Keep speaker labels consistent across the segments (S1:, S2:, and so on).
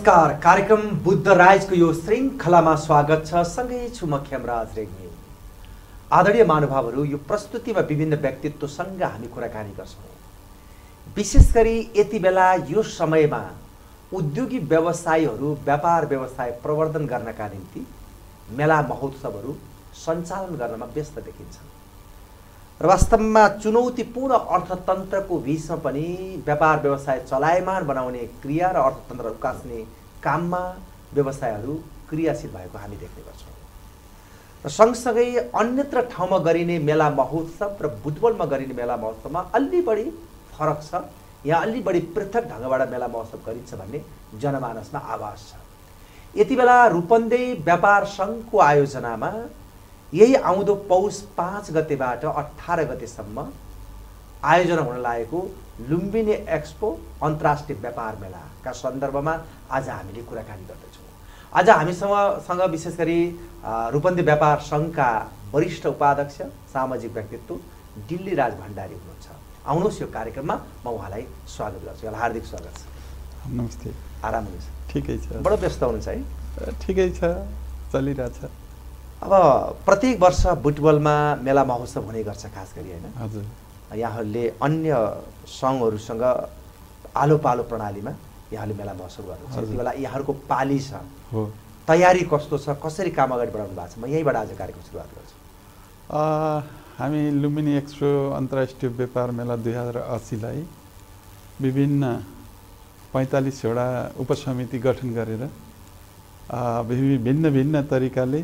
S1: नमस्कार। कार्यक्रम बुद्ध राजको यो श्रृङ्खलामा स्वागत छ। सँगै छु म खेमराज रेग्मी। आदरणीय महानुभावहरू यो प्रस्तुतिमा विभिन्न व्यक्तित्वसँग हामी कुराकानी गर्छौँ। विशेष गरी यति बेला यो समयमा उद्योगी व्यवसायीहरू व्यापार व्यवसाय प्रवर्धन गर्नका निम्ति मेला महोत्सवहरू सञ्चालन गर्नमा व्यस्त देखिन्छन्। र वास्तवमा चुनौतीपूर्ण अर्थतन्त्रको बिचमा पनि व्यापार व्यवसाय चलायमान बनाउने क्रिया र अर्थतन्त्र उकास्ने काममा व्यवसायहरू क्रियाशील भएको हामी देख्ने गर्छौँ। र सँगसँगै अन्यत्र ठाउँमा गरिने मेला महोत्सव र बुटबलमा गरिने मेला महोत्सवमा अलि बढी फरक छ यहाँ अलि बढी पृथक ढङ्गबाट मेला महोत्सव गरिन्छ भन्ने जनमानसमा आवाज छ। यति बेला रूपन्देही व्यापार सङ्घको आयोजनामा यही आउँदो पौष पाँच गतेबाट अठार गतेसम्म आयोजना हुन लागेको लुम्बिनी एक्सपो अन्तर्राष्ट्रिय व्यापार मेलाका सन्दर्भमा आज हामीले कुराकानी गर्दैछौँ। आज हामीसँग सँग विशेष गरी रूपन्देही व्यापार सङ्घका वरिष्ठ उपाध्यक्ष सामाजिक व्यक्तित्व दिल्ली राज भण्डारी हुनुहुन्छ। आउनुहोस् यो कार्यक्रममा म उहाँलाई स्वागत गर्छु। यहाँलाई हार्दिक स्वागत छ।
S2: नमस्ते।
S1: आराम हुनुहुन्छ
S2: ठिकै छ।
S1: बडो व्यस्त हुनुहुन्छ है?
S2: ठिकै छ चलिरहेछ।
S1: अब प्रत्येक वर्ष बुटबलमा मेला महोत्सव हुने गर्छ खास गरी होइन?
S2: हजुर।
S1: यहाँहरूले अन्य सङ्घहरूसँग आलो पालो प्रणालीमा यहाँले मेला महोत्सव गर्नुहुन्छ।
S2: हजुर।
S1: यति बेला यहाँहरूको पाली छ।
S2: हो।
S1: तयारी कस्तो छ? कसरी काम अगाडि बढाउनु भएको छ? म यहीँबाट आज कार्यक्रम सुरुवात गर्छु।
S2: हामी लुम्बिनी एक्सपो अन्तर्राष्ट्रिय व्यापार मेला दुई हजार असीलाई विभिन्न पैँतालिसवटा उपसमिति गठन गरेर भिन्न भिन्न तरिकाले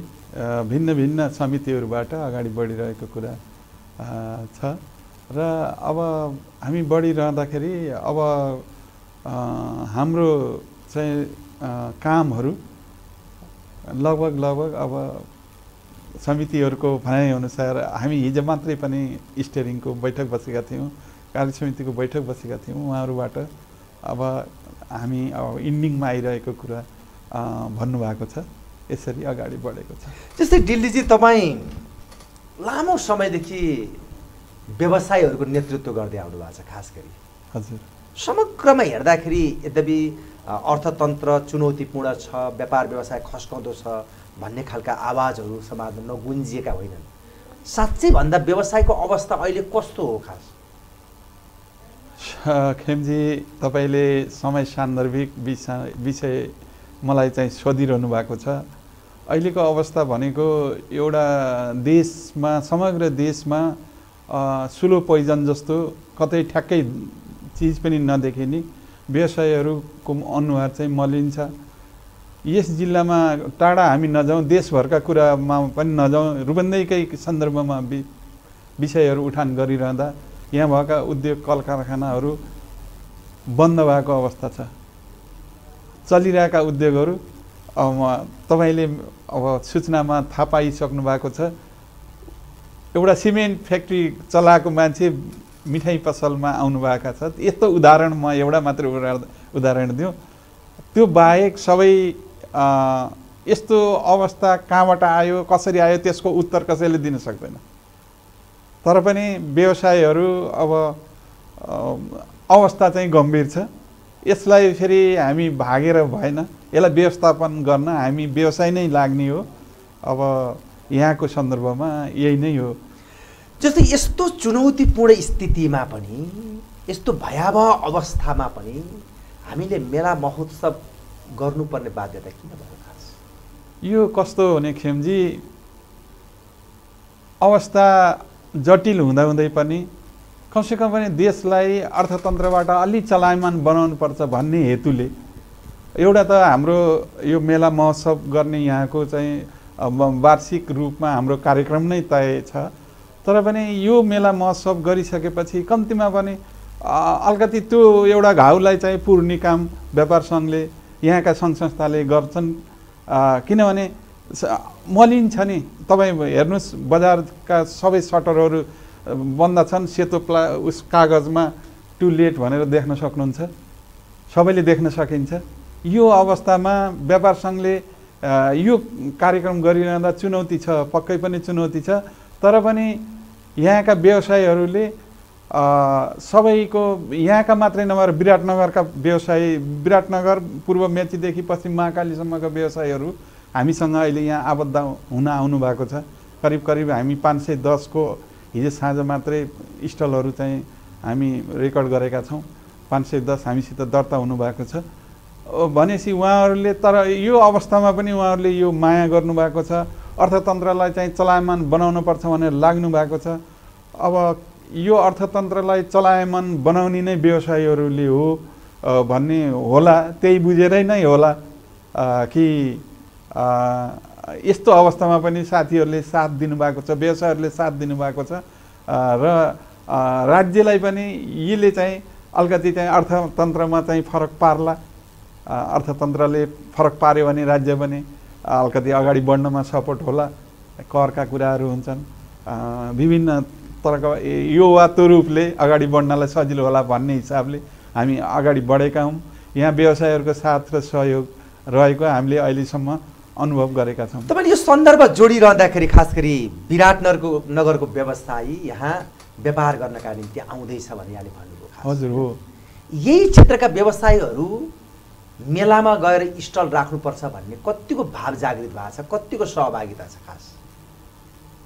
S2: भिन्न भिन्न समितिहरूबाट अगाडि बढिरहेको कुरा छ र अब हामी बढिरहँदाखेरि अब हाम्रो चाहिँ कामहरू लगभग लगभग अब समितिहरूको भनाइअनुसार हामी हिजो मात्रै पनि स्टेरिङको बैठक बसेका थियौँ कार्य समितिको बैठक बसेका थियौँ उहाँहरूबाट अब हामी अब इन्डिङमा आइरहेको कुरा भन्नुभएको छ यसरी अगाडि बढेको छ।
S1: जस्तै दिल्लीजी तपाईँ लामो समयदेखि व्यवसायहरूको नेतृत्व गर्दै आउनु भएको छ खास गरी।
S2: हजुर।
S1: समग्रमा हेर्दाखेरि यद्यपि अर्थतन्त्र चुनौतीपूर्ण छ व्यापार व्यवसाय खस्काउँदो छ भन्ने खालका आवाजहरू समाजमा नगुन्जिएका होइनन्। साँच्चै भन्दा व्यवसायको अवस्था अहिले कस्तो हो खास?
S2: खेमजी तपाईँले समय सान्दर्भिक विषय विषय मलाई चाहिँ सोधिरहनु भएको छ। अहिलेको अवस्था भनेको एउटा देशमा समग्र देशमा सुलो पोइजन जस्तो कतै ठ्याक्कै चिज पनि नदेखिने। व्यवसायहरूको अनुहार चाहिँ मलिन छ। यस जिल्लामा टाढा हामी नजाउँ देशभरका कुरामा पनि नजाउँ रुबन्देहीकै सन्दर्भमा वि विषयहरू उठान गरिरहँदा यहाँ भएका उद्योग कल कारखानाहरू बन्द भएको अवस्था छ। चलिरहेका उद्योगहरू तपाईँले अब सूचनामा थाहा पाइसक्नु भएको छ। एउटा सिमेन्ट फ्याक्ट्री चलाएको मान्छे मिठाई पसलमा आउनुभएका छ। यस्तो उदाहरण म एउटा मात्रै उदाहरण दिउँ। त्यो बाहेक सबै यस्तो अवस्था कहाँबाट आयो कसरी आयो त्यसको उत्तर कसैले दिन सक्दैन। तर पनि व्यवसायहरू अब अवस्था चाहिँ गम्भीर छ। यसलाई फेरि हामी भागेर भएन। यसलाई व्यवस्थापन गर्न हामी व्यवसाय नै लाग्ने हो। अब यहाँको सन्दर्भमा यही नै हो।
S1: जस्तै यस्तो चुनौतीपूर्ण स्थितिमा पनि यस्तो भयावह अवस्थामा पनि हामीले मेला महोत्सव गर्नुपर्ने बाध्यता किन भयो खास
S2: यो कस्तो हुने खेमजी? अवस्था जटिल हुँदाहुँदै पनि कमसेकम पनि देशलाई अर्थतन्त्रबाट अलि चलायमान बनाउनु पर्छ भन्ने हेतुले एउटा त हाम्रो यो मेला महोत्सव गर्ने यहाँको चाहिँ वार्षिक रूपमा हाम्रो कार्यक्रम नै तय छ। तर पनि यो मेला महोत्सव गरिसकेपछि कम्तीमा पनि अलिकति त्यो एउटा घाउलाई चाहिँ पुर्ने काम व्यापार सङ्घले यहाँका सङ्घ संस्थाले गर्छन्। किनभने स- मलिन छ नि। तपाईँ हेर्नुहोस् बजारका सबै सटरहरू बन्द छन् सेतो प्ला उस कागजमा टु लेट भनेर देख्न सक्नुहुन्छ। सबैले देख्न सकिन्छ। यो अवस्थामा व्यापार सङ्घले यो कार्यक्रम गरिरहँदा चुनौती छ पक्कै पनि चुनौती छ। तर पनि यहाँका व्यवसायीहरूले सबैको यहाँका मात्रै नभएर विराटनगरका व्यवसायी विराटनगर पूर्व मेचीदेखि पश्चिम महाकालीसम्मका व्यवसायीहरू हामीसँग अहिले यहाँ आबद्ध हुन आउनु भएको छ। करिब करिब हामी पाँच सय दसको हिजो साँझ मात्रै स्टलहरू चाहिँ हामी रेकर्ड गरेका छौँ। पाँच सय दस हामीसित दर्ता हुनुभएको छ। भनेपछि उहाँहरूले तर यो अवस्थामा पनि उहाँहरूले यो माया गर्नुभएको छ। अर्थतन्त्रलाई चाहिँ चलायमान बनाउनुपर्छ भनेर लाग्नु भएको छ। अब यो अर्थतन्त्रलाई चलायमान बनाउने नै व्यवसायीहरूले हो भन्ने होला। त्यही बुझेरै नै होला कि यस्तो अवस्थामा पनि साथीहरूले साथ दिनुभएको छ व्यवसायहरूले साथ दिनुभएको छ। र राज्यलाई पनि यसले चाहिँ अलिकति चाहिँ अर्थतन्त्रमा चाहिँ फरक पार्ला। अर्थतन्त्रले फरक पार्यो भने राज्य पनि अलिकति अगाडि बढ्नमा सपोर्ट होला। करका कुराहरू हुन्छन्। विभिन्न तरका यो वा त्यो रूपले अगाडि बढ्नलाई सजिलो होला भन्ने हिसाबले हामी अगाडि बढेका हौँ। यहाँ व्यवसायहरूको साथ र सहयोग रहेको हामीले अहिलेसम्म अनुभव गरेका छौँ।
S1: तपाईँले यो सन्दर्भ जोडिरहँदाखेरि खास गरी विराटनगरको नगरको व्यवसायी यहाँ व्यापार गर्नका निम्ति आउँदैछ भने यहाँले भन्नुभयो।
S2: हजुर हो।
S1: यही क्षेत्रका व्यवसायीहरू मेलामा गएर स्टल राख्नुपर्छ भन्ने कतिको भाव जागृत भएको छ कतिको सहभागिता छ खास।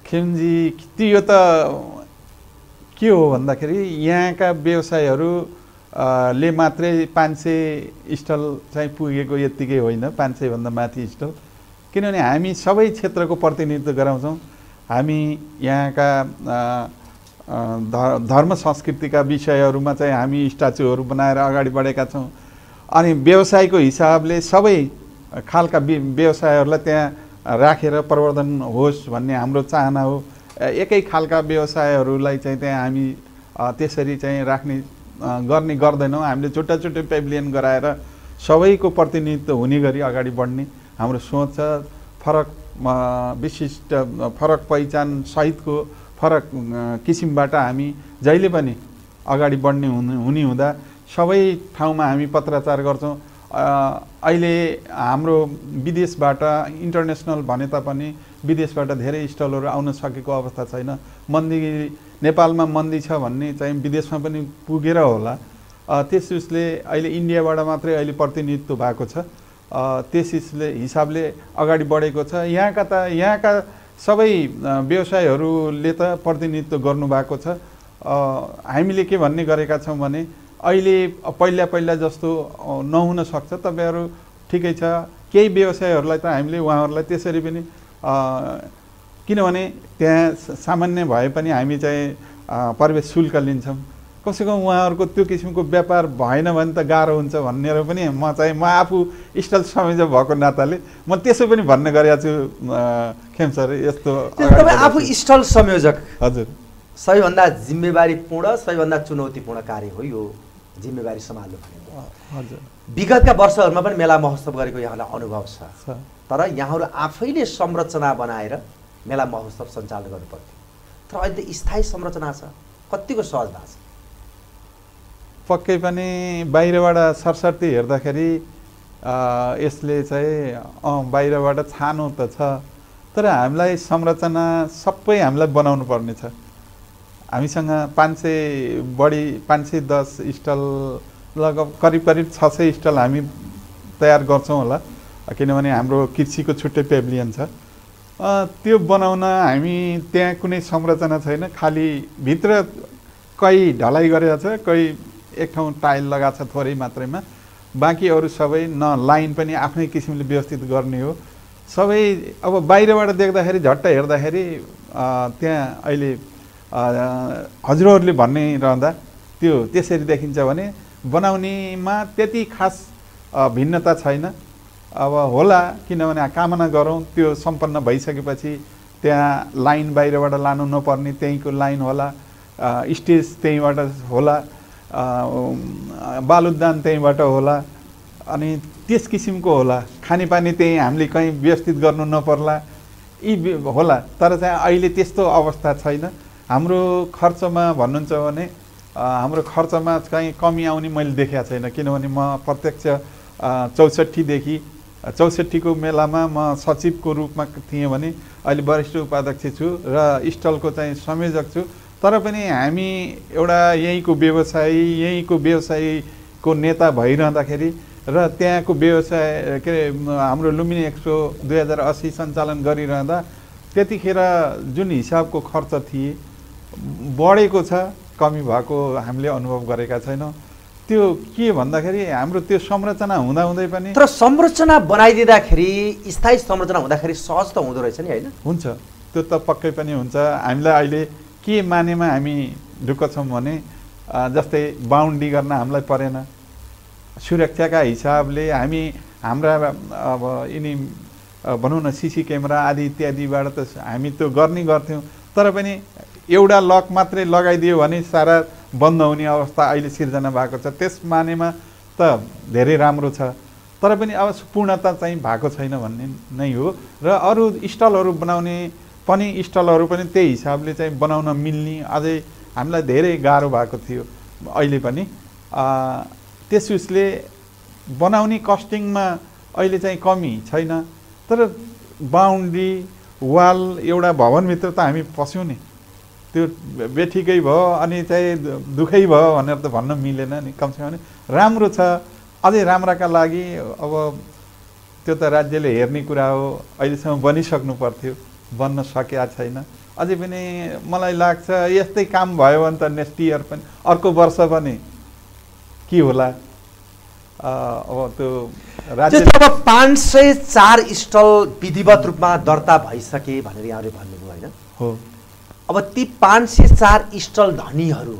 S2: खेमजी त्यो त के हो भन्दाखेरि यहाँका व्यवसायहरू ले मात्रै पाँच सय स्टल चाहिँ पुगेको यत्तिकै होइन पाँच सयभन्दा माथि स्टल। किनभने हामी सबै क्षेत्रको प्रतिनिधित्व गराउँछौँ। हामी यहाँका धर्म संस्कृतिका विषयहरूमा चाहिँ हामी स्ट्याचुहरू बनाएर अगाडि बढेका छौँ। अनि व्यवसायको हिसाबले सबै खालका व्यवसायहरूलाई त्यहाँ राखेर प्रवर्धन होस् भन्ने हाम्रो चाहना हो। एकै खालका व्यवसायहरूलाई चाहिँ त्यहाँ हामी त्यसरी चाहिँ राख्ने गर्ने गर्दैनौँ। हामीले छुट्टा छुट्टै पेभिलियन गराएर सबैको प्रतिनिधित्व हुने गरी अगाडि बढ्ने। हाम्रो सोच छ फरक अ, विशिष्ट फरक पहिचान सहितको फरक किसिमबाट हामी जहिले पनि अगाडि बढ्ने हुने हुँदा सबै ठाउँमा हामी पत्राचार गर्छौँ। अहिले हाम्रो विदेशबाट इन्टरनेसनल भने तापनि विदेशबाट धेरै स्टलहरू आउन सकेको अवस्था छैन। मन्दी नेपालमा मन्दी छ भन्ने चाहिँ विदेशमा पनि पुगेर होला। त्यस उसले अहिले इन्डियाबाट मात्रै अहिले प्रतिनिधित्व भएको छ। अ, त्यस हिसले हिसाबले अगाडि बढेको छ। यहाँका त यहाँका सबै व्यवसायहरूले त प्रतिनिधित्व गर्नुभएको छ। हामीले के भन्ने गरेका छौँ भने अहिले पहिला पहिला जस्तो नहुन सक्छ। तपाईँहरू ठिकै छ। केही व्यवसायहरूलाई त हामीले उहाँहरूलाई त्यसरी पनि किनभने त्यहाँ सामान्य भए पनि हामी चाहिँ प्रवेश शुल्क लिन्छौँ। कसैको उहाँहरूको त्यो किसिमको व्यापार भएन भने त गाह्रो हुन्छ भनेर पनि म चाहिँ म आफू स्टल संयोजक भएको नाताले म त्यसो पनि भन्ने गरेको छु अ, खेम सर यस्तो
S1: तपाईँ आफू। स्टल संयोजक।
S2: हजुर।
S1: सबैभन्दा जिम्मेवारीपूर्ण सबैभन्दा चुनौतीपूर्ण कार्य हो यो जिम्मेवारी सम्हाल्नु भनेको।
S2: हजुर।
S1: विगतका वर्षहरूमा पनि मेला महोत्सव गरेको यहाँलाई अनुभव छ।
S2: छ।
S1: तर यहाँहरू आफैले संरचना बनाएर मेला महोत्सव सञ्चालन गर्नु पर्थ्यो तर अहिले त स्थायी संरचना छ कतिको सहज भएको छ?
S2: पक्कै पनि बाहिरबाट सरसर्ती हेर्दाखेरि यसले चाहिँ अँ बाहिरबाट छानो त छ तर हामीलाई संरचना सबै हामीलाई बनाउनु पर्ने छ। हामीसँग पाँच सय बढी पाँच सय दस स्टल लगभग करिब करिब छ सय स्टल हामी तयार गर्छौँ होला किनभने हाम्रो कृषिको छुट्टै पेभिलियन छ। त्यो बनाउन हामी त्यहाँ कुनै संरचना छैन खालि भित्र कहीँ ढलाइ गरेको छ कहीँ एक ठाउँ टाइल लगाएको छ थोरै मात्रामा। बाँकी अरू सबै न लाइन पनि आफ्नै किसिमले व्यवस्थित गर्ने हो। सबै अब बाहिरबाट देख्दाखेरि झट्ट हेर्दाखेरि त्यहाँ अहिले हजुरहरूले भन्ने रहँदा त्यो त्यसरी देखिन्छ भने बनाउनेमा त्यति खास भिन्नता छैन। अब होला किनभने कामना गरौँ त्यो सम्पन्न भइसकेपछि त्यहाँ लाइन बाहिरबाट लानु नपर्ने त्यहीँको लाइन होला स्टेज त्यहीँबाट होला। बालुदान त्यहीँबाट होला अनि त्यस किसिमको होला। खानेपानी त्यहीँ हामीले कहीँ व्यवस्थित गर्नु नपर्ला। यी होला तर चाहिँ अहिले त्यस्तो अवस्था छैन। हाम्रो खर्चमा भन्नुहुन्छ भने हाम्रो खर्चमा चाहिँ कमी आउने मैले देखेको छैन। किनभने म प्रत्यक्ष चौसठीदेखि चौसठीको मेलामा म सचिवको रूपमा थिएँ भने अहिले वरिष्ठ उपाध्यक्ष छु र स्टलको चाहिँ संयोजक छु। तर पनि हामी एउटा यहीँको व्यवसायी यहीँको व्यवसायीको नेता भइरहँदाखेरि र त्यहाँको व्यवसाय के अरे हाम्रो लुम्बिनी एक्सपो दुई हजार असी सञ्चालन गरिरहँदा त्यतिखेर जुन हिसाबको खर्च थिए बढेको छ कमी भएको हामीले अनुभव गरेका छैनौँ। त्यो के भन्दाखेरि हाम्रो त्यो संरचना हुँदाहुँदै पनि
S1: तर संरचना बनाइदिँदाखेरि स्थायी संरचना हुँदाखेरि सहज त हुँदो रहेछ नि होइन?
S2: हुन्छ। त्यो त पक्कै पनि हुन्छ। हामीलाई अहिले के मानेमा हामी ढुक्क छौँ भने जस्तै बााउन्ड्री गर्न हामीलाई परेन। सुरक्षाका हिसाबले हामी हाम्रा अब यिनी भनौँ न सिसी क्यामेरा आदि इत्यादिबाट त हामी त्यो गर्ने गर्थ्यौँ। तर पनि एउटा लक मात्रै लगाइदियो भने सारा बन्द हुने अवस्था अहिले सिर्जना भएको छ। त्यस मानेमा त धेरै राम्रो छ। तर पनि अब पूर्णता चाहिँ भएको छैन भन्ने नै हो। र अरू स्टलहरू बनाउने पनि स्टलहरू पनि त्यही हिसाबले चाहिँ बनाउन मिल्ने। अझै हामीलाई धेरै गाह्रो भएको थियो अहिले पनि। त्यस उसले बनाउने कस्टिङमा अहिले चाहिँ कमी छैन। तर बााउन्ड्री वाल एउटा भवनभित्र त हामी पस्यौँ नि। त्यो बेठिकै भयो अनि चाहिँ दुःखै भयो भनेर त भन्न मिलेन नि कमसेकम राम्रो छ। अझै राम्राका लागि अब त्यो त राज्यले हेर्ने कुरा हो। अहिलेसम्म बनिसक्नु पर्थ्यो। बन्न सकेका छैन। अझै पनि मलाई लाग्छ यस्तै काम भयो भने त नेक्स्ट इयर पनि। अर्को वर्ष पनि के होला? अब त्यो राज्य
S1: अब पाँच सय चार स्टल विधिवत रूपमा दर्ता भइसके भनेर यहाँले भन्नुभयो होइन।
S2: हो।
S1: अब ती पाँच सय चार स्टल धनीहरू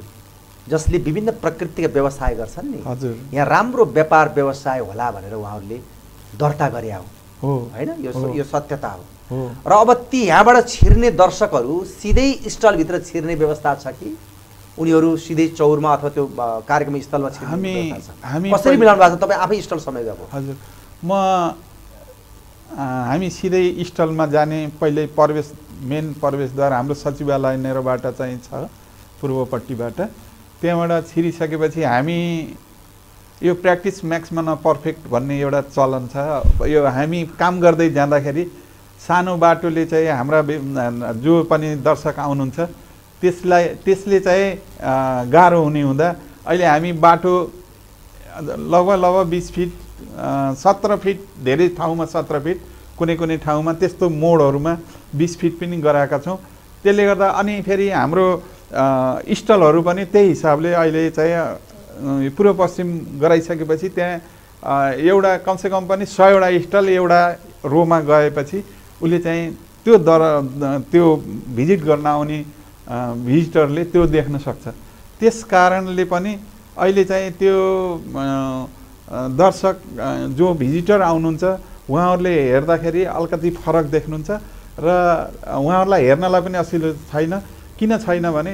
S1: जसले विभिन्न प्रकृतिका व्यवसाय गर्छन् नि
S2: हजुर।
S1: यहाँ राम्रो व्यापार व्यवसाय होला भनेर उहाँहरूले दर्ता गरे हो। होइन? यो। यो सत्यता हो। र अब ती यहाँबाट छिर्ने दर्शकहरू सिधै स्टलभित्र छिर्ने व्यवस्था छ कि? उनीहरू सिधै चौरमा अथवा त्यो कार्यक्रम स्थलमा
S2: हामी-? हामी
S1: कसरी मिलाउनु भएको छ? तपाईँ आफै स्टल समय गएको।
S2: हजुर। म हामी सिधै स्टलमा जाने पहिले प्रवेश मेन प्रवेशद्वार हाम्रो सचिवालय नेरोबाट चाहिँ छ पूर्वपट्टिबाट। त्यहाँबाट छिरिसकेपछि हामी यो प्र्याक्टिस म्याक्समा न पर्फेक्ट भन्ने एउटा चलन छ। यो हामी काम गर्दै जाँदाखेरि सानो बाटोले चाहिँ हाम्रा जो पनि दर्शक आउनुहुन्छ त्यसलाई त्यसले चाहिँ गाह्रो हुने हुँदा अहिले हामी बाटो लगभग लगभग बिस फिट सत्र फिट धेरै ठाउँमा सत्र फिट कुनै कुनै ठाउँमा त्यस्तो मोडहरूमा बिस फिट पनि गराएका छौँ। त्यसले गर्दा अनि फेरि हाम्रो स्टलहरू पनि त्यही हिसाबले अहिले चाहिँ पूर्व पश्चिम गराइसकेपछि त्यहाँ एउटा कमसेकम पनि सयवटा स्टल एउटा रोमा गएपछि उसले चाहिँ त्यो दर त्यो भिजिट गर्न आउने भिजिटरले त्यो देख्न सक्छ। त्यस कारणले पनि अहिले चाहिँ त्यो दर्शक जो भिजिटर आउनुहुन्छ उहाँहरूले हेर्दाखेरि अलिकति फरक देख्नुहुन्छ र उहाँहरूलाई हेर्नलाई पनि असिलो छैन। किन छैन भने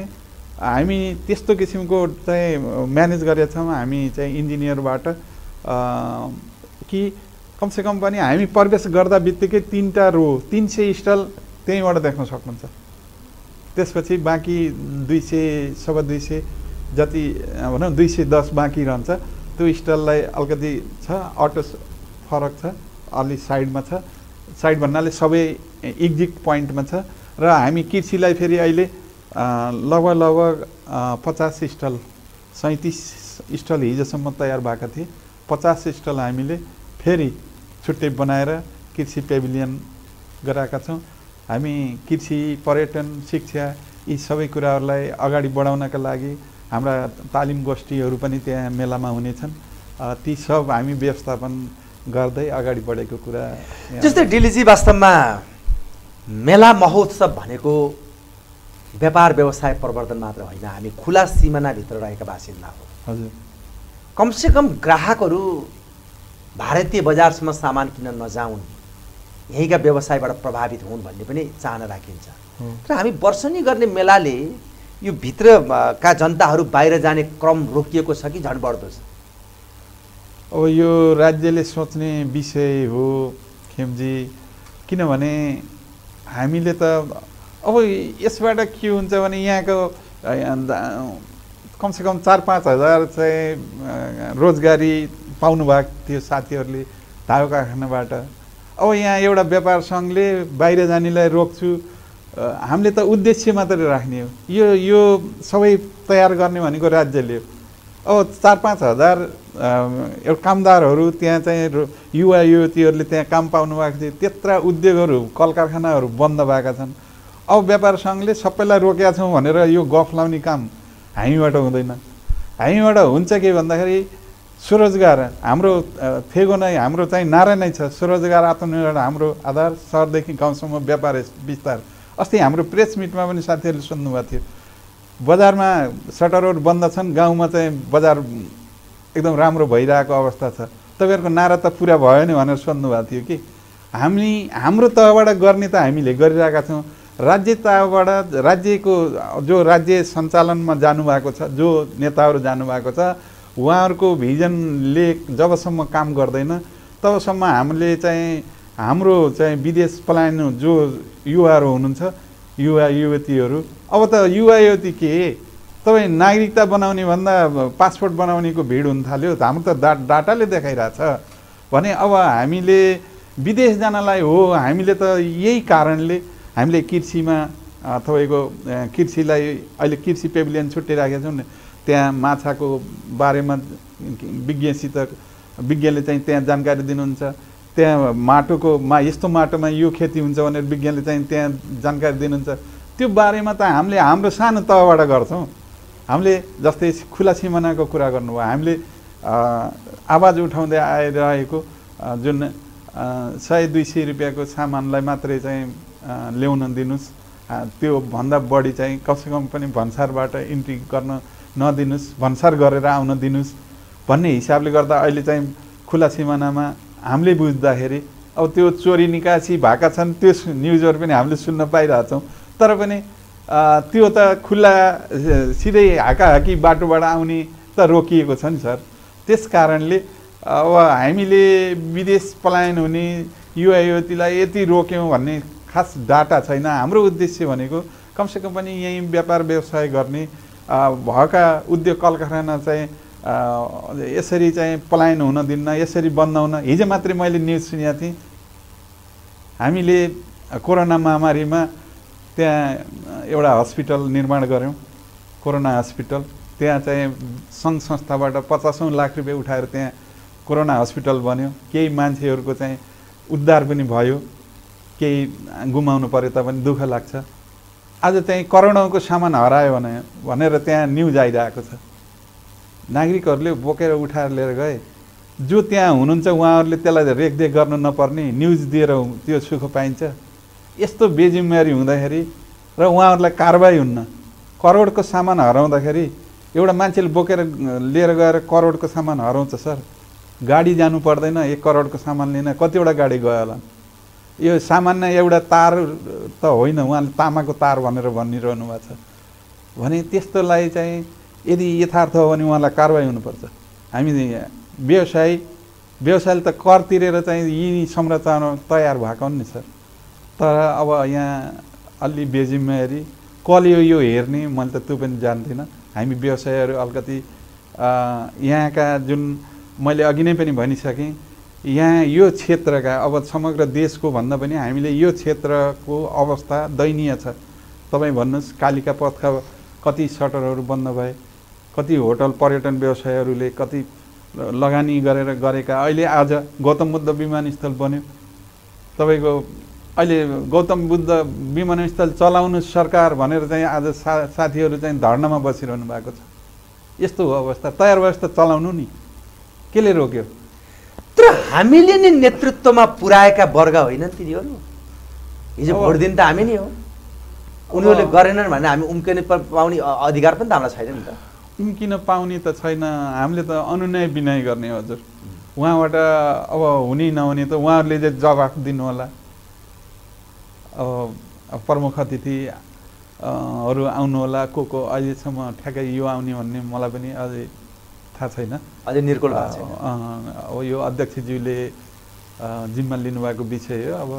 S2: हामी त्यस्तो किसिमको चाहिँ म्यानेज गरेका छौँ। हामी चाहिँ इन्जिनियरबाट कि कमसेकम पनि हामी प्रवेश गर्दा बित्तिकै तिनवटा रो तिन सय स्टल त्यहीँबाट देख्न सक्नुहुन्छ। त्यसपछि बाँकी दुई सय सवा दुई सय जति भनौँ दुई सय दस बाँकी रहन्छ। त्यो स्टललाई अलिकति छ अटो फरक छ अलि साइडमा छ। साइड भन्नाले सबै एक्जिट पोइन्टमा छ। र हामी कृषिलाई फेरि अहिले लगभग लगभग पचास स्टल सैँतिस स्टल हिजोसम्म तयार भएका थिए। पचास स्टल हामीले फेरि छुट्टै बनाएर कृषि पेभिलियन गराएका छौँ। हामी कृषि पर्यटन शिक्षा यी सबै कुराहरूलाई अगाडि बढाउनका लागि हाम्रा तालिम गोष्ठीहरू पनि त्यहाँ मेलामा हुनेछन्। ती सब हामी व्यवस्थापन गर्दै अगाडि बढेको कुरा
S1: जस्तै डिलिजी वास्तवमा मेला महोत्सव भनेको व्यापार व्यवसाय प्रवर्धन मात्र होइन। हामी खुला सिमानाभित्र रहेका बासिन्दा हो।
S2: हजुर।
S1: कमसेकम ग्राहकहरू भारतीय बजारसम्म सामान किन्न नजाउन्। यहीँका व्यवसायबाट प्रभावित हुन् भन्ने पनि चाहना राखिन्छ। र हामी वर्षनी गर्ने मेलाले यो भित्र अ, का जनताहरू बाहिर जाने क्रम रोकिएको छ कि झन् बढ्दो छ?
S2: अब यो राज्यले सोच्ने विषय हो खेमजी किनभने हामीले त अब यसबाट के हुन्छ भने यहाँको कमसेकम चार पाँच हजार चाहिँ रोजगारी पाउनु भएको थियो साथीहरूले धागो कारखानाबाट। अब यहाँ एउटा व्यापार सङ्घले बाहिर जानेलाई रोक्छु। हामीले त उद्देश्य मात्रै राख्ने हो। यो यो सबै तयार गर्ने भनेको राज्यले अब चार पाँच हजार एउटा कामदारहरू त्यहाँ चाहिँ युवा युवतीहरूले त्यहाँ काम पाउनु भएको थियो। त्यत्र उद्योगहरू कल कारखानाहरू बन्द भएका छन्। अब व्यापार सङ्घले सबैलाई रोकेका छौँ भनेर यो गफ लाउने काम हामीबाट हुँदैन। हामीबाट हुन्छ के भन्दाखेरि स्वरोजगार हाम्रो थेगो नै हाम्रो चाहिँ नारा नै छ। स्वरोजगार आत्मनिर्भर हाम्रो आधार सहरदेखि गाउँसम्म व्यापार विस्तार। अस्ति हाम्रो प्रेस मिटमा पनि साथीहरूले सोध्नुभएको थियो बजारमा सटरहरू बन्द छन् गाउँमा चाहिँ बजार एकदम राम्रो भइरहेको अवस्था छ। तपाईँहरूको नारा त पुरा भयो नि भनेर सोध्नुभएको थियो कि? हामी हाम्रो तहबाट गर्ने त हामीले गरिरहेका छौँ। राज्य तहबाट राज्यको जो राज्य सञ्चालनमा जानुभएको छ जो नेताहरू जानुभएको छ उहाँहरूको भिजनले जबसम्म काम गर्दैन तबसम्म हामीले चाहिँ हाम्रो चाहिँ विदेश पलायन जो युवाहरू हुनुहुन्छ युवा युवतीहरू अब त युवा युवती के? तपाईँ नागरिकता बनाउने भन्दा पासपोर्ट बनाउनेको भिड हुन थाल्यो हाम्रो त डा डाटाले देखाइरहेछ। भने अब हामीले विदेश जानलाई हो हामीले त यही कारणले हामीले कृषिमा तपाईँको कृषिलाई अहिले कृषि पेभिलियन छुट्टिराखेका छौँ। त्यहाँ माछाको बारेमा विज्ञसित विज्ञले चाहिँ त्यहाँ जानकारी दिनुहुन्छ। त्यहाँ माटोको मा यस्तो माटोमा यो खेती हुन्छ भनेर विज्ञानले चाहिँ त्यहाँ जानकारी दिनुहुन्छ। त्यो बारेमा त हामीले हाम्रो सानो तहबाट गर्छौँ। हामीले जस्तै खुला सिमानाको कुरा गर्नुभयो। हामीले आवाज उठाउँदै आइरहेको जुन सय दुई सय रुपियाँको सामानलाई मात्रै चाहिँ ल्याउन दिनुहोस्। अ, त्यो भन्दा बढी चाहिँ कमसेकम पनि भन्सारबाट इन्ट्री गर्न नदिनुहोस् भन्सार गरेर आउन दिनुहोस्। भन्ने हिसाबले गर्दा अहिले चाहिँ खुला सिमानामा हामीले बुझ्दाखेरि अब त्यो चोरी निकासी भएका छन् त्यो न्युजहरू पनि हामीले सुन्न पाइरहेछौँ। तर पनि त्यो त खुल्ला सिधै हाकाहाकी बाटोबाट आउने त रोकिएको छ नि सर। त्यस कारणले अब हामीले विदेश पलायन हुने युवा युवतीलाई यति रोक्यौँ भन्ने खास डाटा छैन। हाम्रो उद्देश्य भनेको कमसेकम पनि यहीँ व्यापार व्यवसाय गर्ने भएका उद्योग कल कारखाना चाहिँ यसरी चाहिँ पलायन हुन दिन्न यसरी बन्द हुन हिजो मात्रै मैले न्युज सुनेको थिएँ। हामीले कोरोना महामारीमा त्यहाँ एउटा हस्पिटल निर्माण गऱ्यौँ कोरोना हस्पिटल। त्यहाँ चाहिँ सङ्घ संस्थाबाट पचासौँ लाख रुपियाँ उठाएर त्यहाँ कोरोना हस्पिटल बन्यो। केही मान्छेहरूको चाहिँ उद्धार पनि भयो। केही गुमाउनु पऱ्यो तापनि दुःख लाग्छ। आज चाहिँ करोडौँको सामान हरायो भने भनेर त्यहाँ न्युज आइरहेको छ। नागरिकहरूले बोकेर उठाएर लिएर गए। जो त्यहाँ हुनुहुन्छ उहाँहरूले त्यसलाई रेखदेख गर्नु नपर्ने न्युज दिएर त्यो सुख पाइन्छ। यस्तो बेजिम्मेवारी हुँदाखेरि र उहाँहरूलाई कारवाही हुन्न करोडको सामान हराउँदाखेरि एउटा मान्छेले बोकेर लिएर गएर करोडको सामान हराउँछ सर। गाडी जानु पर्दैन एक करोडको सामान लिन। कतिवटा गाडी गयो होला। यो सामान्य एउटा तार त होइन उहाँले तामाको तार भनेर भनिरहनु भएको छ। भने त्यस्तोलाई चाहिँ यदि यथार्थ हो भने उहाँलाई कारवाही हुनुपर्छ। हामी व्यवसायी व्यवसायले त कर तिरेर चाहिँ यी संरचना तयार भएको नि सर। तर अब यहाँ अलि बेजिम्मेवारी कसले हो यो हेर्ने मैले त त्यो पनि जान्दिनँ। हामी व्यवसायहरू अलिकति यहाँका जुन मैले अघि नै पनि भनिसकेँ यहाँ यो क्षेत्रका अब समग्र देशको भन्दा पनि हामीले यो क्षेत्रको अवस्था दयनीय छ। तपाईँ भन्नुहोस् कालिका पथका कति सटरहरू बन्द भए कति होटल पर्यटन व्यवसायहरूले कति लगानी गरेर गरेका। अहिले आज गौतम बुद्ध विमानस्थल बन्यो। तपाईँको अहिले गौतम बुद्ध विमानस्थल चलाउनु सरकार भनेर चाहिँ आज सा साथीहरू चाहिँ धर्नामा बसिरहनु भएको छ। यस्तो हो अवस्था तयार व्यवस्था चलाउनु नि। केले रोक्यो?
S1: तर हामीले नै नेतृत्वमा पुर्याएका वर्ग होइनन् तिनीहरू? हिजो भोट दिन त हामी नै हो। उनीहरूले गरेनन् भने हामी उम्किने पाउने अधिकार पनि त हामीलाई छैन नि त।
S2: किन पाउने त छैन। हामीले त अनुनय विनय गर्ने हजुर। उहाँबाट अब हुने नहुने त उहाँहरूले चाहिँ जवाफ दिनु होला अब प्रमुख अतिथि अ, हरू आउनु होला को को अहिलेसम्म ठ्याक्कै यो आउने भन्ने मलाई पनि अझै थाहा छैन।
S1: अझै निर्कुल भएको
S2: अब यो अध्यक्षज्यूले जिम्मा लिनुभएको विषय हो अब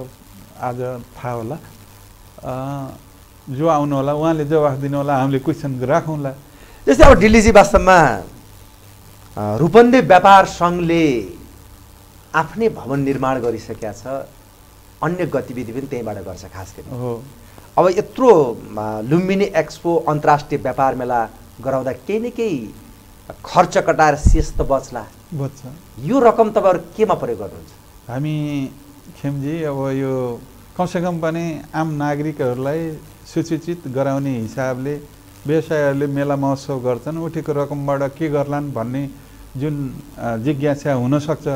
S2: आज थाहा होला। जो आउनु होला उहाँले जवाफ दिनु होला हामीले क्वेसन राखौँला।
S1: जस्तै अब दिल्लीजी वास्तवमा अ, रूपन्देही व्यापार सङ्घले आफ्नै भवन निर्माण गरिसकेका छ अन्य गतिविधि पनि त्यहीँबाट गर्छ खास गरी।
S2: हो।
S1: अब यत्रो लुम्बिनी एक्सपो अन्तर्राष्ट्रिय व्यापार मेला गराउँदा केही न केही खर्च कटाएर शेष त बच्ला।
S2: बुझ्छ
S1: यो रकम तपाईँहरू केमा प्रयोग गर्नुहुन्छ?
S2: हामी खेमजी अब यो कमसेकम पनि आम नागरिकहरूलाई सुसूचित गराउने हिसाबले व्यवसायहरूले मेला महोत्सव गर्छन्। उठेको रकमबाट के गर्लान् भन्ने जुन जिज्ञासा हुनसक्छ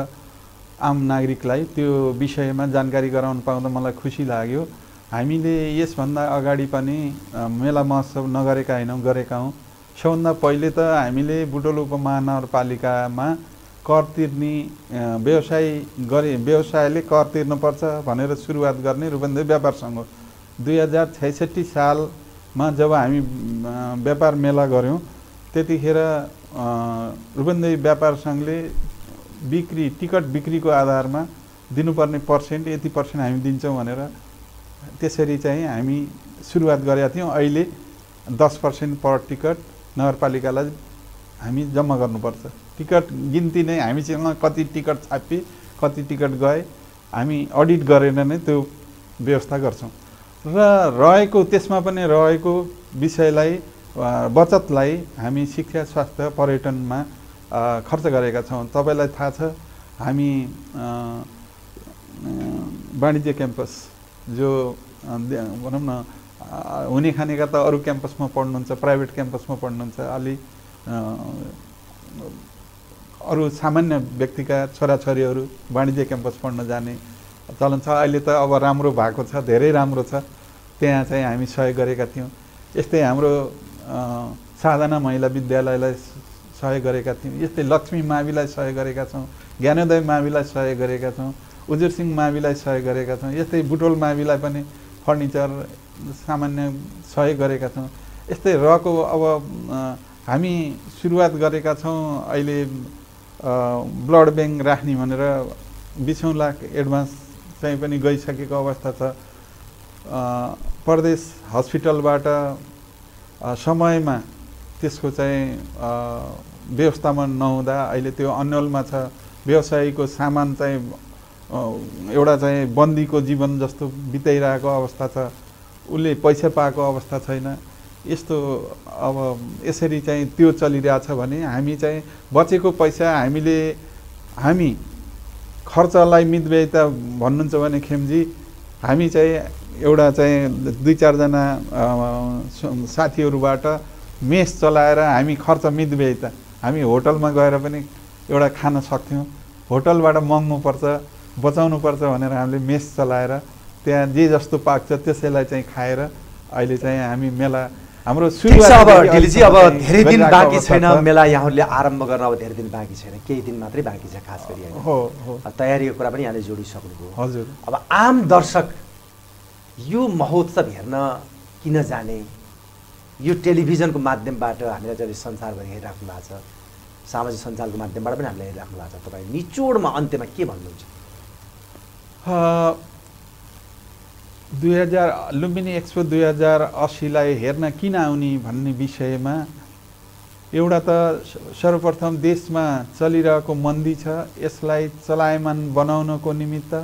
S2: आम नागरिकलाई त्यो विषयमा जानकारी गराउन पाउँदा मलाई खुसी लाग्यो। हामीले यसभन्दा अगाडि पनि मेला महोत्सव नगरेका होइनौँ गरेका हौँ। सबभन्दा पहिले त हामीले बुटोल उपमहानगरपालिकामा कर तिर्ने व्यवसाय गरे व्यवसायले कर तिर्नुपर्छ भनेर सुरुवात गर्ने रूपन्देही व्यापार सङ्घ दुई हजार छैसठी सालमा जब हामी व्यापार मेला गऱ्यौँ त्यतिखेर रूपन्देही व्यापार सङ्घले बिक्री टिकट बिक्रीको आधारमा दिनुपर्ने पर्सेन्ट यति पर्सेन्ट हामी दिन्छौँ भनेर त्यसरी चाहिँ हामी सुरुवात गरेका थियौँ। अहिले दस पर्सेन्ट पर टिकट नगरपालिकालाई हामी जम्मा गर्नुपर्छ। टिकट गिन्ती नै हामीसँग कति टिकट छापी कति टिकट गए हामी अडिट गरेर नै त्यो व्यवस्था गर्छौँ। र रहेको त्यसमा पनि रहेको विषयलाई बचतलाई हामी शिक्षा स्वास्थ्य पर्यटनमा खर्च गरेका छौँ। तपाईँलाई थाहा छ हामी वाणिज्य क्याम्पस जो भनौँ न हुने खानेका त अरू क्याम्पसमा पढ्नुहुन्छ प्राइभेट क्याम्पसमा पढ्नुहुन्छ अलि अरू सामान्य व्यक्तिका छोराछोरीहरू वाणिज्य क्याम्पस पढ्न जाने चलन छ। अहिले त अब राम्रो भएको छ धेरै राम्रो छ। त्यहाँ चाहिँ हामी सहयोग गरेका थियौँ। यस्तै हाम्रो साधना महिला विद्यालयलाई सहयोग गरेका थियौँ। यस्तै लक्ष्मी माविलाई सहयोग गरेका छौँ ज्ञानोदय माविलाई सहयोग गरेका छौँ उजुर सिंह माविलाई सहयोग गरेका छौँ। यस्तै बुटोल माविलाई पनि फर्निचर सामान्य सहयोग गरेका छौँ। यस्तै रहेको अब हामी सुरुवात गरेका छौँ अहिले ब्लड ब्याङ्क राख्ने भनेर बिसौँ लाख एडभान्स चाहिँ पनि गइसकेको अवस्था छ। प्रदेश हस्पिटलबाट समयमा त्यसको चाहिँ व्यवस्थापन नहुँदा अहिले त्यो अन्यलमा छ। व्यवसायीको सामान चाहिँ एउटा चाहिँ बन्दीको जीवन जस्तो बिताइरहेको अवस्था छ। उसले पैसा पाएको अवस्था छैन। यस्तो अब यसरी चाहिँ त्यो चलिरहेछ भने हामी चाहिँ बचेको पैसा हामीले हामी खर्चलाई मितव्ययता भन्नुहुन्छ भने खेमजी हामी चाहिँ एउटा चाहिँ दुई चारजना साथीहरूबाट मेस चलाएर हामी खर्च मितव्ययता हामी होटलमा गएर पनि एउटा खान सक्थ्यौँ। होटलबाट महँगो पर्छ बचाउनु पर्छ भनेर हामीले मेस चलाएर त्यहाँ जे जस्तो पाक्छ त्यसैलाई चाहिँ खाएर अहिले चाहिँ हामी मेला हाम्रो
S1: अब अब धेरै दिन बाँकी छैन। मेला यहाँहरूले आरम्भ गर्न अब धेरै दिन बाँकी छैन केही दिन मात्रै बाँकी छ खास गरी
S2: हो
S1: तयारीको कुरा पनि यहाँले जोडिसक्नुभयो।
S2: हजुर।
S1: अब आम दर्शक यो महोत्सव हेर्न किन जाने? यो टेलिभिजनको माध्यमबाट हामीलाई जहिले संसारभरि हेरिराख्नु भएको छ सामाजिक सञ्जालको माध्यमबाट पनि हामीलाई हेरिराख्नु भएको छ। तपाईँ निचोडमा अन्त्यमा के भन्नुहुन्छ?
S2: दुई हजार लुम्बिनी एक्सपो दुई हजार असीलाई हेर्न किन आउने भन्ने विषयमा एउटा त सर्वप्रथम देशमा चलिरहेको मन्दी छ यसलाई चलायमान बनाउनको निमित्त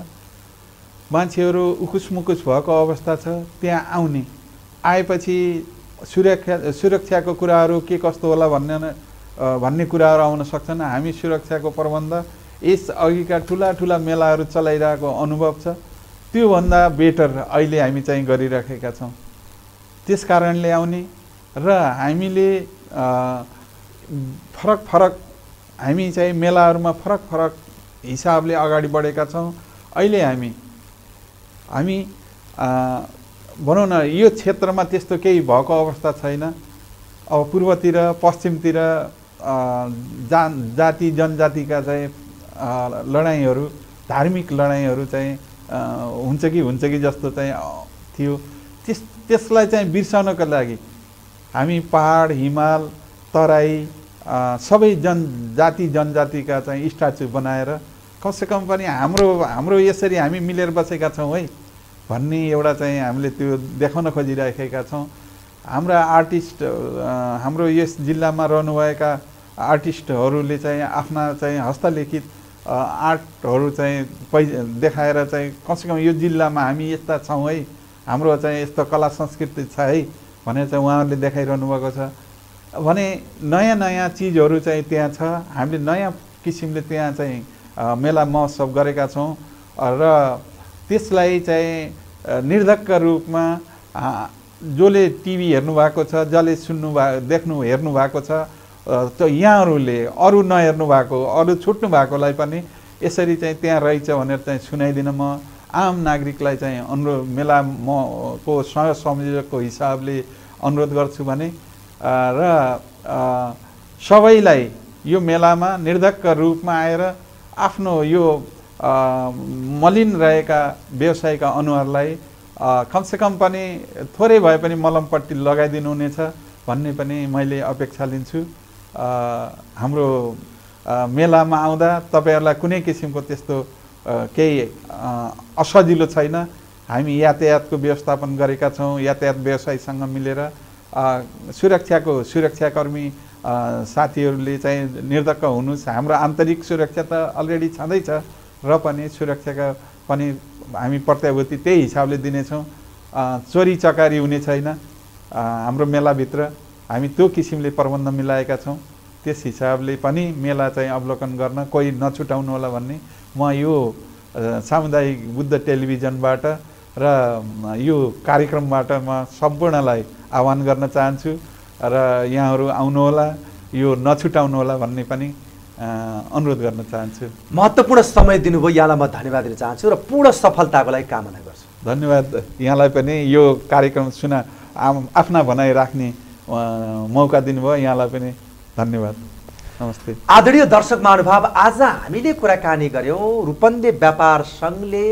S2: मान्छेहरू उकुस मुकुस भएको अवस्था छ त्यहाँ आउने। आएपछि सुरक्षा सुरक्षाको कुराहरू के कस्तो होला भन्ने भन्ने कुराहरू आउन सक्छन्। हामी सुरक्षाको प्रबन्ध यस अघिका ठुला ठुला मेलाहरू चलाइरहेको अनुभव छ। त्योभन्दा बेटर अहिले हामी चाहिँ गरिराखेका छौँ। त्यस कारणले आउने र हामीले फरक फरक हामी चाहिँ मेलाहरूमा फरक फरक हिसाबले अगाडि बढेका छौँ। अहिले हामी हामी भनौँ न यो क्षेत्रमा त्यस्तो केही भएको अवस्था छैन। अब पूर्वतिर पश्चिमतिर जा जाति जनजातिका चाहिँ लडाइँहरू धार्मिक लडाइँहरू चाहिँ हुन्छ कि हुन्छ कि जस्तो चाहिँ थियो। त्यस त्यसलाई चाहिँ बिर्साउनको लागि हामी पहाड हिमाल तराई सबै जनजाति जनजातिका चाहिँ स्ट्याचु बनाएर कमसेकम पनि हाम्रो हाम्रो यसरी हामी मिलेर बसेका छौँ है भन्ने एउटा चाहिँ हामीले त्यो देखाउन खोजिराखेका छौँ। हाम्रा आर्टिस्ट हाम्रो यस जिल्लामा रहनुभएका आर्टिस्टहरूले चाहिँ आफ्ना चाहिँ हस्तलिखित आर्टहरू चाहिँ पै देखाएर चाहिँ कमसेकम यो जिल्लामा हामी यस्ता छौँ है। हाम्रो चाहिँ यस्तो कला संस्कृति छ है भनेर चाहिँ उहाँहरूले देखाइरहनु भएको छ। भने नयाँ नयाँ चिजहरू चाहिँ त्यहाँ छ। हामीले नयाँ किसिमले त्यहाँ चाहिँ मेला महोत्सव गरेका छौँ र त्यसलाई चाहिँ निर्धक्क रूपमा जसले टिभी हेर्नु भएको छ जसले सुन्नु भा देख्नु हेर्नु भएको छ त यहाँहरूले अरू नहेर्नु भएको अरू छुट्नु भएकोलाई पनि यसरी चाहिँ त्यहाँ रहेछ भनेर चाहिँ सुनाइदिन म आम नागरिकलाई चाहिँ अनुरोध मेला म को सह संयोजकको हिसाबले अनुरोध गर्छु भने र सबैलाई यो मेलामा निर्धक्क रूपमा आएर आफ्नो यो मलिन रहेका व्यवसायका अनुहारलाई कमसेकम पनि थोरै भए पनि मलमपट्टि लगाइदिनु हुनेछ भन्ने पनि मैले अपेक्षा लिन्छु। हाम्रो मेलामा आउँदा तपाईँहरूलाई कुनै किसिमको त्यस्तो केही असजिलो छैन। हामी यातायातको व्यवस्थापन गरेका छौँ यातायात व्यवसायीसँग मिलेर सुरक्षाको सुरक्षाकर्मी साथीहरूले चाहिँ निर्धक्क हुनुहोस्। हाम्रो आन्तरिक सुरक्षा त अलरेडी छँदैछ र पनि सुरक्षाका पनि हामी प्रत्याभूति त्यही हिसाबले दिनेछौँ। चोरी चकारी हुने छैन हाम्रो मेलाभित्र। हामी त्यो किसिमले प्रबन्ध मिलाएका छौँ। त्यस हिसाबले पनि मेला चाहिँ अवलोकन गर्न कोही नछुटाउनु होला भन्ने म यो सामुदायिक बुद्ध टेलिभिजनबाट र यो कार्यक्रमबाट म सम्पूर्णलाई आह्वान गर्न चाहन्छु र यहाँहरू आउनुहोला यो नछुटाउनुहोला भन्ने पनि अनुरोध गर्न चाहन्छु।
S1: महत्त्वपूर्ण समय दिनुभयो यहाँलाई म धन्यवाद दिन चाहन्छु र पूर्ण सफलताको लागि कामना गर्छु।
S2: धन्यवाद। यहाँलाई पनि यो कार्यक्रम सुना आफ्ना भनाइ राख्ने मौका दिनुभयो यहाँलाई पनि धन्यवाद। नमस्ते।
S1: आदरणीय दर्शक महानुभाव आज हामीले कुराकानी गऱ्यौँ रूपन्दे व्यापार सङ्घले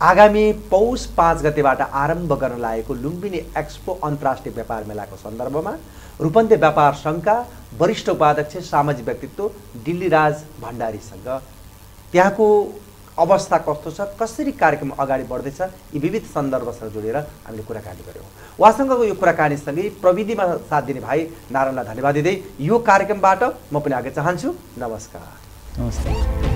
S1: आगामी पौष पाँच गतेबाट आरम्भ गर्न लागेको लुम्बिनी एक्सपो अन्तर्राष्ट्रिय व्यापार मेलाको सन्दर्भमा रूपन्दे व्यापार सङ्घका वरिष्ठ उपाध्यक्ष सामाजिक व्यक्तित्व दिल्लीराज भण्डारीसँग। त्यहाँको अवस्था कस्तो छ कसरी कार्यक्रम अगाडि बढ्दैछ यी विविध सन्दर्भसँग जोडेर हामीले कुराकानी गऱ्यौँ उहाँसँगको यो कुराकानीसँगै प्रविधिमा साथ दिने भाइ नारायणलाई धन्यवाद दिँदै यो कार्यक्रमबाट म पनि आगे चाहन्छु। नमस्कार।
S2: नमस्ते।